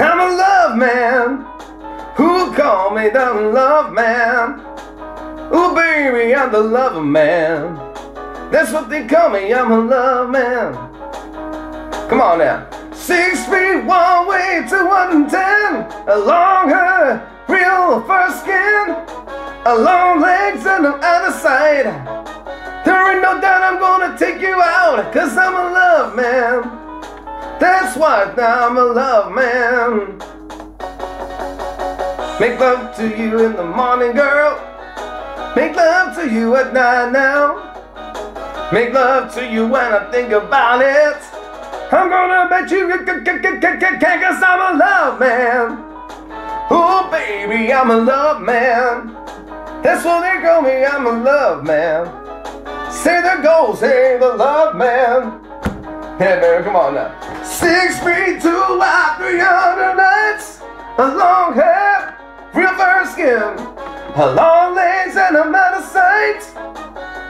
I'm a love man. Who call me the love man? Oh baby, I'm the love man. That's what they call me. I'm a love man. Come on now. Six feet one way to one ten. A long hair, real fur skin. A long legs on the other side. There ain't no doubt I'm gonna take you out. Cause I'm a. That's why I'm a love man. Make love to you in the morning, girl. Make love to you at night now. Make love to you when I think about it. I'm gonna bet you cause I'm a love man. Oh baby, I'm a love man. That's what they call me, I'm a love man. Say the goals, say the love man. Yeah, man, come on now. Six feet two, wide, 300 nights. A long hair, real fur skin. A long legs and I'm out of sight.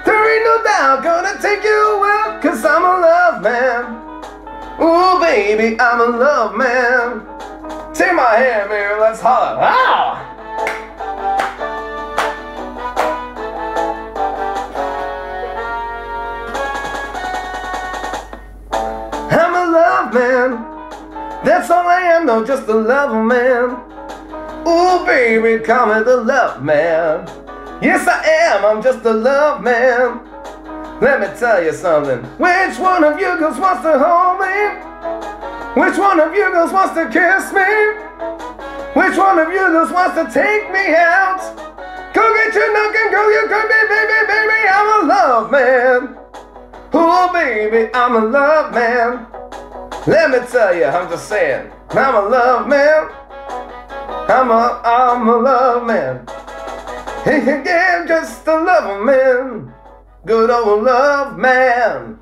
There ain't no doubt gonna take you out, cause I'm a love man. Ooh, baby, I'm a love man. Take my hand, man, let's holler. Ah! Man. That's all I am, no, just a love man. Ooh, baby, call me the love man. Yes, I am, I'm just a love man. Let me tell you something. Which one of you girls wants to hold me? Which one of you girls wants to kiss me? Which one of you girls wants to take me out? Go get your knocking girl, you could be, baby, baby, I'm a love man. Oh, baby, I'm a love man. Let me tell you, I'm just saying, I'm a love man. I'm a, I'm a love man. Hey, yeah, just a love man. Good old love man.